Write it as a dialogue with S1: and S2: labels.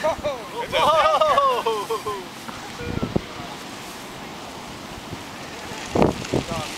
S1: Whoa! Whoa!